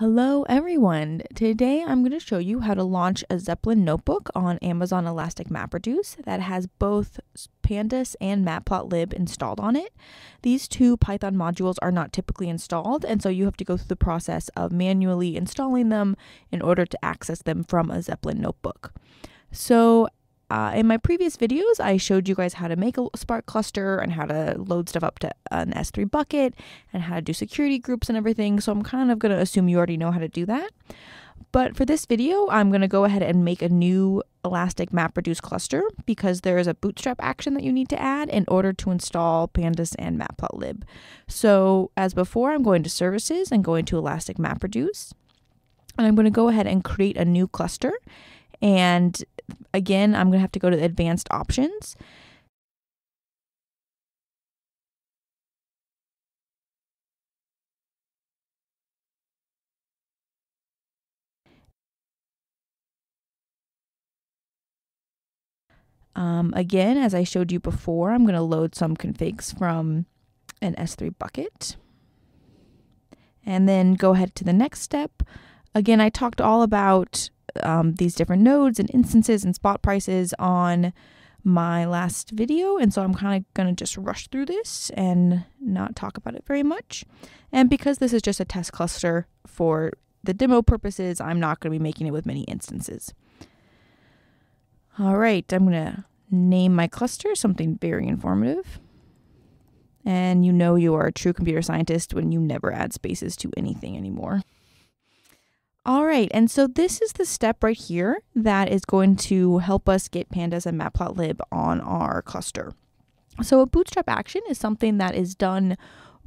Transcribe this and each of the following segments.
Hello everyone! Today I'm going to show you how to launch a Zeppelin notebook on Amazon Elastic MapReduce that has both Pandas and Matplotlib installed on it. These two Python modules are not typically installed and so you have to go through the process of manually installing them in order to access them from a Zeppelin notebook. So uh, in my previous videos, I showed you guys how to make a Spark cluster and how to load stuff up to an S3 bucket and how to do security groups and everything. So I'm kind of going to assume you already know how to do that. But for this video, I'm going to go ahead and make a new Elastic MapReduce cluster because there is a bootstrap action that you need to add in order to install Pandas and Matplotlib. So as before, I'm going to Services and going to Elastic MapReduce. And I'm going to go ahead and create a new cluster. And again, I'm going to have to go to advanced options. Um, again, as I showed you before, I'm going to load some configs from an S3 bucket. And then go ahead to the next step. Again, I talked all about um, these different nodes and instances and spot prices on my last video and so I'm kind of going to just rush through this and not talk about it very much. And because this is just a test cluster for the demo purposes, I'm not going to be making it with many instances. All right, I'm going to name my cluster something very informative. And you know you are a true computer scientist when you never add spaces to anything anymore. All right, and so this is the step right here that is going to help us get pandas and matplotlib on our cluster. So a bootstrap action is something that is done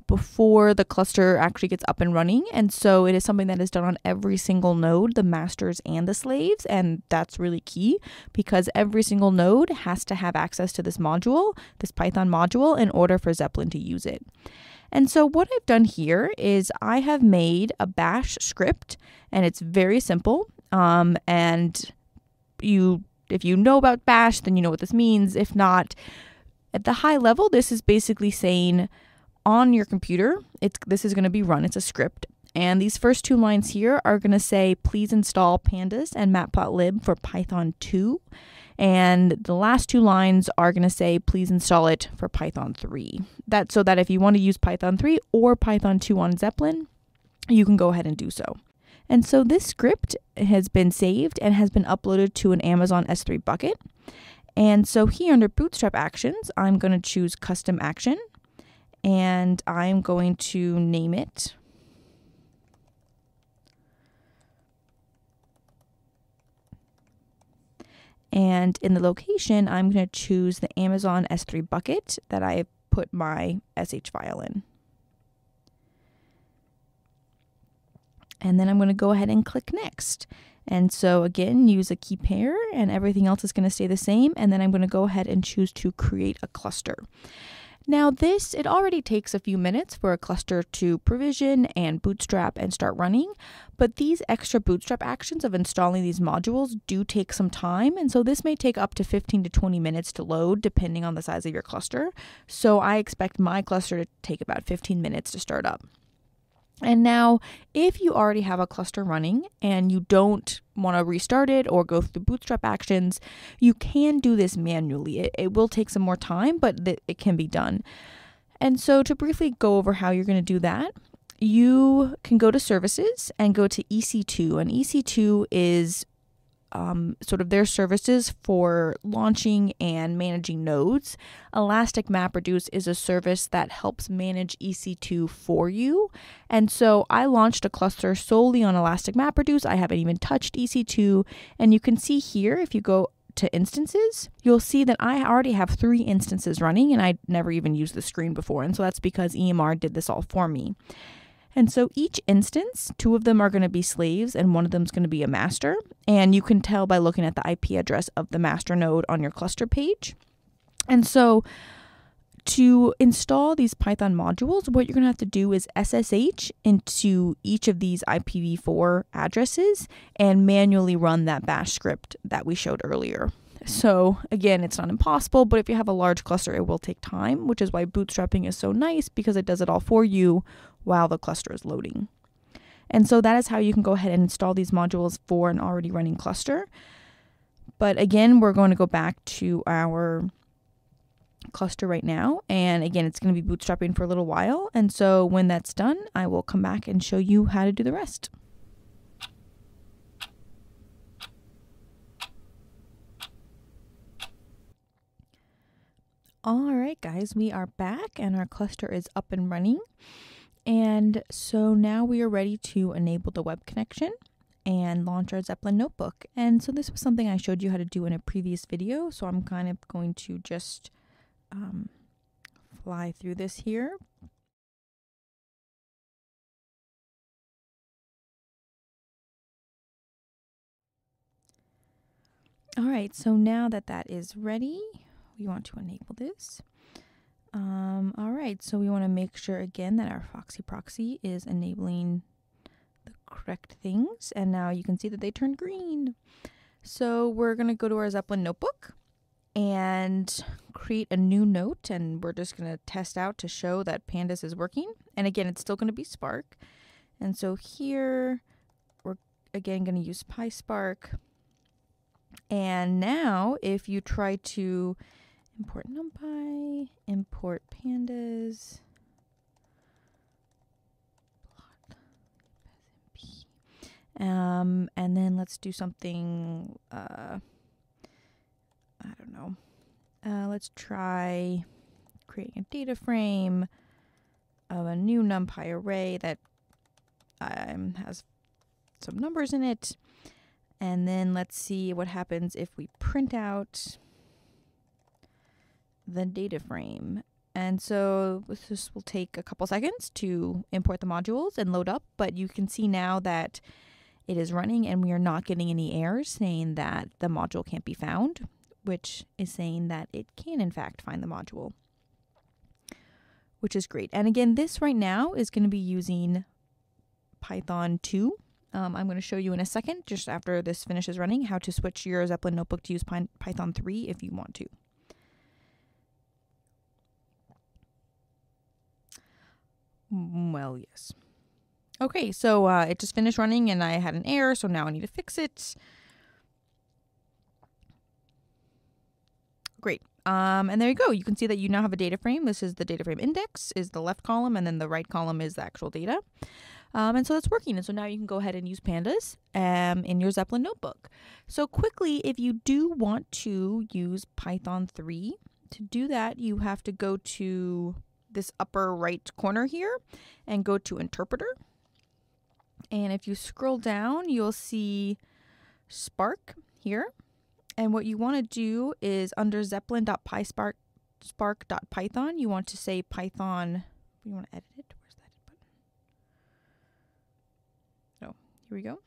before the cluster actually gets up and running. And so it is something that is done on every single node, the masters and the slaves. And that's really key because every single node has to have access to this module, this Python module, in order for Zeppelin to use it. And so what I've done here is I have made a bash script and it's very simple. Um, and you, if you know about bash, then you know what this means. If not, at the high level, this is basically saying on your computer, it's this is going to be run. It's a script. And these first two lines here are going to say, please install pandas and matplotlib for Python 2. And the last two lines are going to say, please install it for Python 3. That so that if you want to use Python 3 or Python 2 on Zeppelin, you can go ahead and do so. And so this script has been saved and has been uploaded to an Amazon S3 bucket. And so here under Bootstrap Actions, I'm going to choose Custom Action and I'm going to name it And in the location, I'm going to choose the Amazon S3 bucket that I put my SH file in. And then I'm going to go ahead and click next. And so again, use a key pair and everything else is going to stay the same. And then I'm going to go ahead and choose to create a cluster. Now this, it already takes a few minutes for a cluster to provision and bootstrap and start running, but these extra bootstrap actions of installing these modules do take some time, and so this may take up to 15 to 20 minutes to load depending on the size of your cluster. So I expect my cluster to take about 15 minutes to start up. And now, if you already have a cluster running and you don't want to restart it or go through bootstrap actions, you can do this manually. It, it will take some more time, but th- it can be done. And so, to briefly go over how you're going to do that, you can go to services and go to EC2. And EC2 is um, sort of their services for launching and managing nodes. Elastic MapReduce is a service that helps manage EC2 for you. And so I launched a cluster solely on Elastic MapReduce. I haven't even touched EC2. And you can see here, if you go to instances, you'll see that I already have three instances running and I never even used the screen before. And so that's because EMR did this all for me. And so each instance, two of them are going to be slaves and one of them is going to be a master. And you can tell by looking at the IP address of the master node on your cluster page. And so to install these Python modules, what you're going to have to do is SSH into each of these IPv4 addresses and manually run that bash script that we showed earlier. So, again, it's not impossible, but if you have a large cluster, it will take time, which is why bootstrapping is so nice because it does it all for you while the cluster is loading. And so that is how you can go ahead and install these modules for an already running cluster. But again, we're going to go back to our cluster right now. And again, it's going to be bootstrapping for a little while. And so when that's done, I will come back and show you how to do the rest. All right, guys, we are back and our cluster is up and running. And so now we are ready to enable the web connection and launch our Zeppelin notebook. And so this was something I showed you how to do in a previous video. So I'm kind of going to just um, fly through this here. All right, so now that that is ready, we want to enable this. Um, all right, so we want to make sure again that our FoxyProxy is enabling the correct things. And now you can see that they turned green. So we're going to go to our Zeppelin notebook and create a new note. And we're just going to test out to show that Pandas is working. And again, it's still going to be Spark. And so here we're again going to use PySpark. And now if you try to import numpy, import pandas, um, and then let's do something, uh, I don't know. Uh, let's try creating a data frame of a new numpy array that um, has some numbers in it. And then let's see what happens if we print out the data frame. And so this will take a couple seconds to import the modules and load up, but you can see now that it is running and we are not getting any errors saying that the module can't be found, which is saying that it can in fact find the module, which is great. And again, this right now is going to be using Python 2. Um, I'm going to show you in a second, just after this finishes running, how to switch your Zeppelin notebook to use Python 3 if you want to. Well, yes. Okay, so uh, it just finished running and I had an error, so now I need to fix it. Great. Um, and there you go. You can see that you now have a data frame. This is the data frame index, is the left column, and then the right column is the actual data. Um, and so that's working. And so now you can go ahead and use pandas um, in your Zeppelin notebook. So quickly, if you do want to use Python 3, to do that, you have to go to this upper right corner here and go to interpreter. And if you scroll down, you'll see Spark here. And what you want to do is under zeppelin.pyspark spark.python, you want to say Python. You want to edit it? Where's that button? Oh, here we go.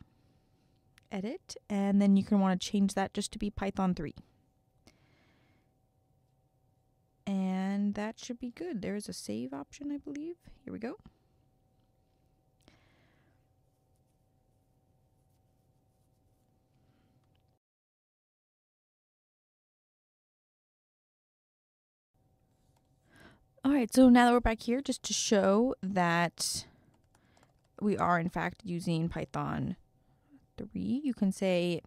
Edit. And then you can want to change that just to be Python 3. And that should be good. There is a save option, I believe. Here we go. All right, so now that we're back here, just to show that we are in fact using Python 3, you can say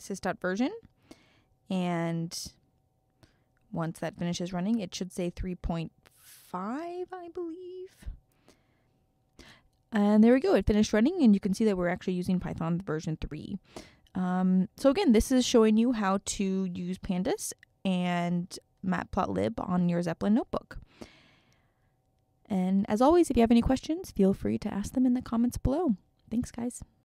sys.version and once that finishes running, it should say 3.5, I believe. And there we go, it finished running, and you can see that we're actually using Python version 3. Um, so again, this is showing you how to use Pandas and Matplotlib on your Zeppelin notebook. And as always, if you have any questions, feel free to ask them in the comments below. Thanks, guys.